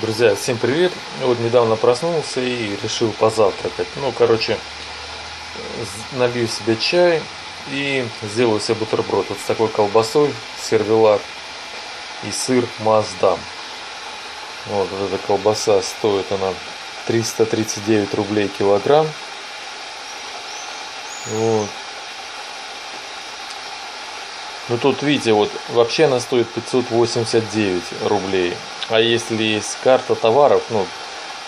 Друзья, всем привет! Вот недавно проснулся и решил позавтракать. Ну, короче, налью себе чай и сделаю себе бутерброд. Вот с такой колбасой, сервелат и сыр Маздам. Вот, вот эта колбаса стоит она 339 рублей килограмм. Вот. Ну тут видите, вот вообще она стоит 589 рублей. А если есть карта товаров, ну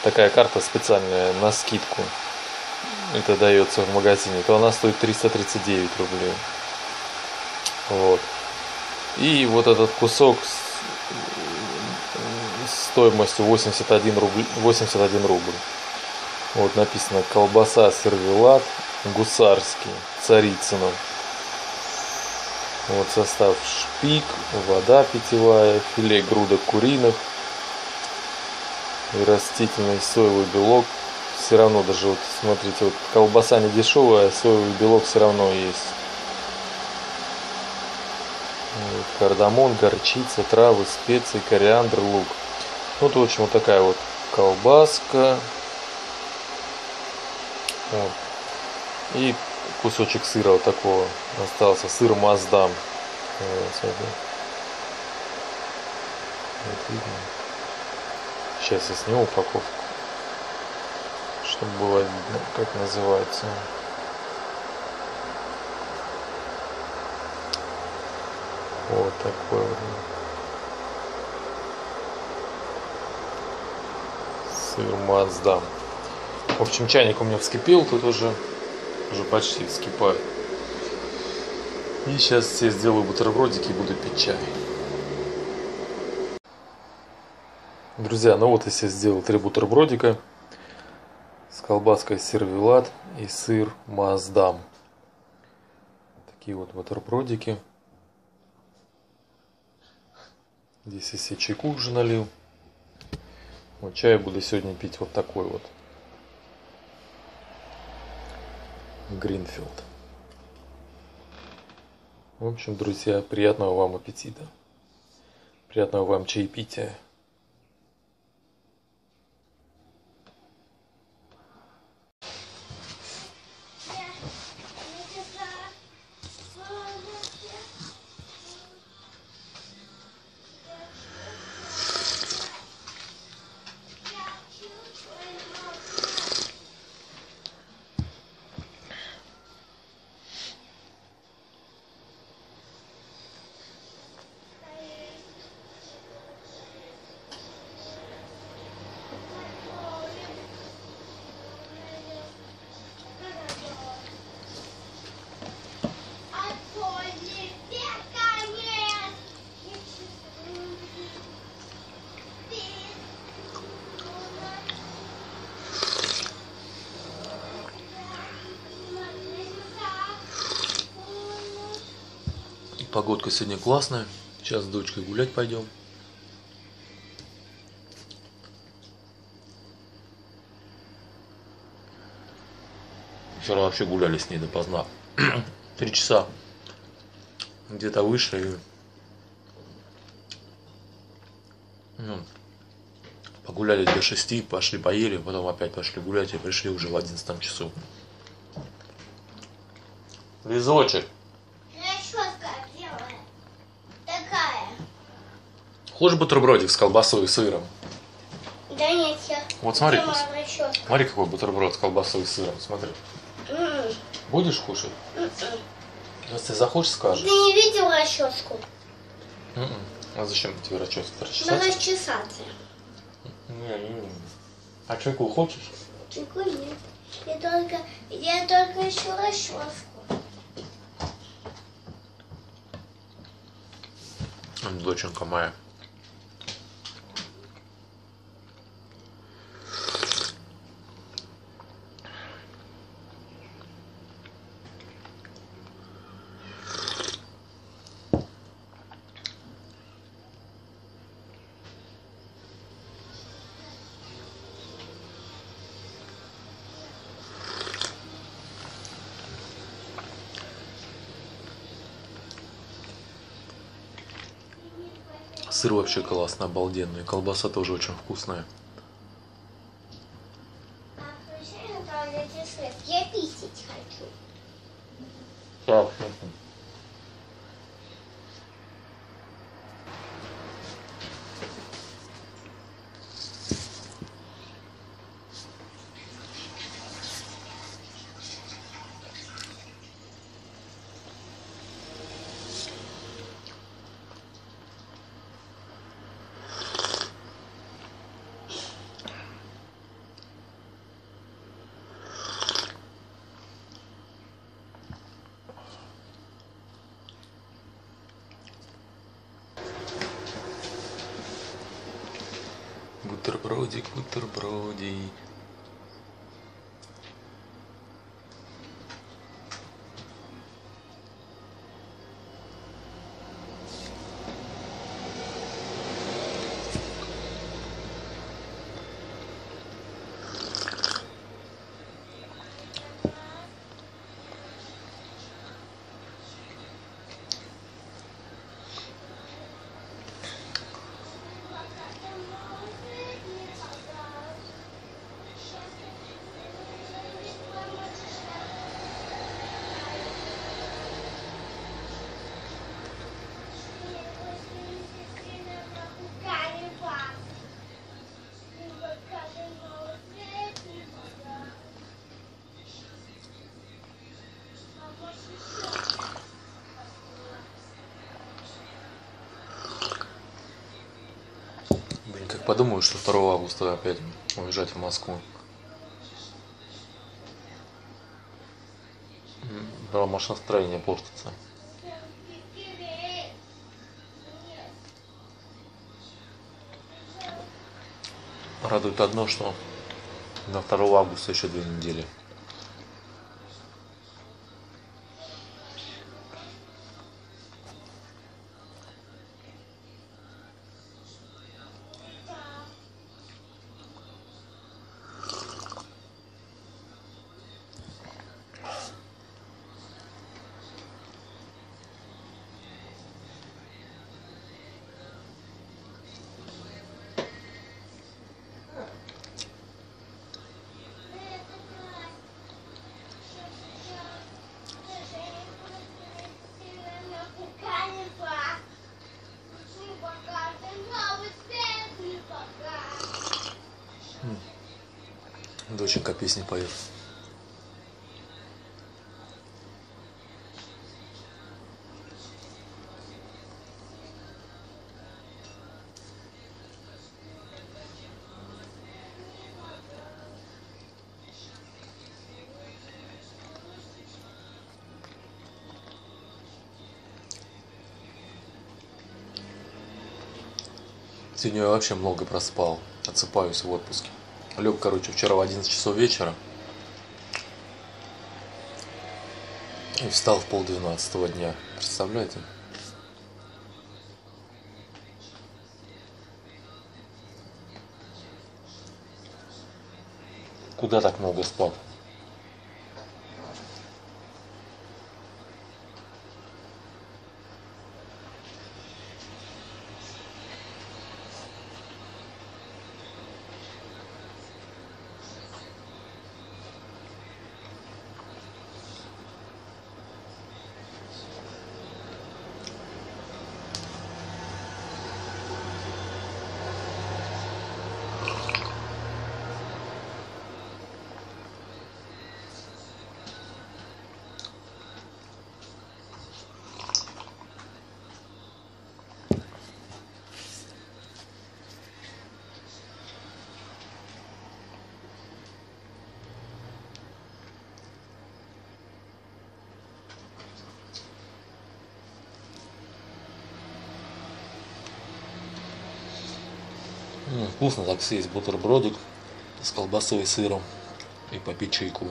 такая карта специальная на скидку, это дается в магазине, то она стоит 339 рублей. Вот. И вот этот кусок с стоимостью 81 рубль, 81 рубль. Вот написано колбаса сервелат гусарский царицына вот состав шпик, вода питьевая, филе грудок куриных и растительный соевый белок. Все равно даже вот смотрите, вот колбаса не дешевая, а соевый белок все равно есть. Вот, кардамон, горчица, травы, специи, кориандр, лук. Вот, в общем, вот такая вот колбаска. Вот. И кусочек сыра вот такого остался. Сыр Маздам. Вот, видно. Сейчас я сниму упаковку, чтобы было видно, как называется. Вот такой вот. Сыр Маздам. В общем, чайник у меня вскипел, тут уже уже почти вскипает. И сейчас я сделаю бутербродики и буду пить чай. Друзья, ну вот я себе сделал три бутербродика с колбаской сервелат и сыр маздам. Такие вот бутербродики. Здесь я себе чайку уже налил. Вот чай буду сегодня пить вот такой вот. Гринфилд. В общем, друзья, приятного вам аппетита. Приятного вам чаепития. Погодка сегодня классная. Сейчас с дочкой гулять пойдем. Вчера вообще гуляли с ней допоздна. Три часа. Где-то выше. И... Ну, погуляли до шести, пошли поели, потом опять пошли гулять и пришли уже в одиннадцатом часу. Визочек. Хочешь бутербродик с колбасой и сыром? Да нет, я... Вот смотри, смотри, какой бутерброд с колбасой и сыром, смотри. Mm. Будешь кушать? Mm -mm. Если захочешь, скажешь. Ты не видел расческу? Mm -mm. А зачем тебе расческа? Расчесаться? На расчесаться. Не, не, не. А чайку хочешь? Чайку нет. Я только, я только еще расческу. Доченька моя. Сыр вообще классный, обалденный. Колбаса тоже очень вкусная. А. Я писать хочу. Так. Бутербродик, бутербродик. Блин, как подумаю, что 2 августа опять уезжать в Москву. Да, машиностроение портится. Радует одно, что на 2 августа еще две недели. Доченька песни поет. Сегодня я вообще много проспал. Отсыпаюсь в отпуске. Лег, короче, вчера в 11 часов вечера. И встал в полдвенадцатого дня. Представляете? Куда так много спал? Вкусно так съесть бутербродик с колбасой и сыром и попить чайку.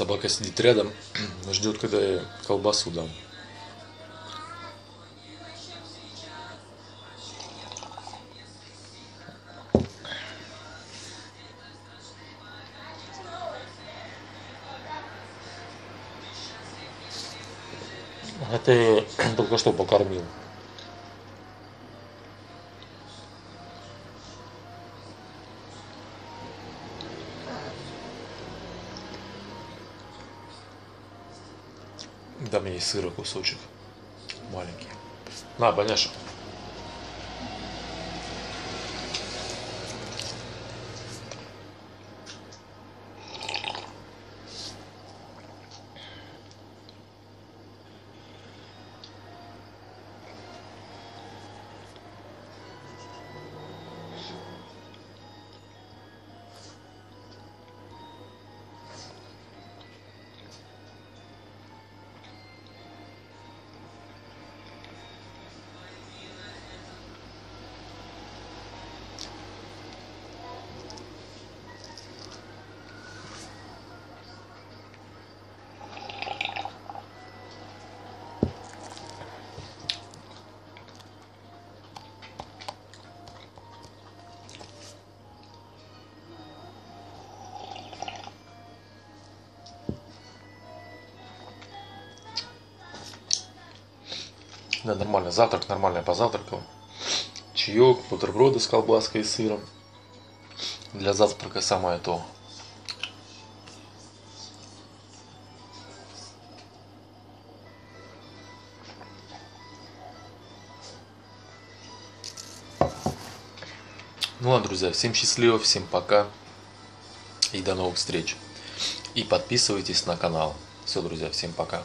Собака сидит рядом, ждет, когда я колбасу дам. А ты только что покормил. Да мне сыра кусочек маленький. На, Баняша. Да, нормально. Завтрак нормально позавтракал. Чаек, бутерброды с колбаской и сыром. Для завтрака самое то. Ну ладно, друзья, всем счастливо, всем пока и до новых встреч. И подписывайтесь на канал. Все, друзья, всем пока.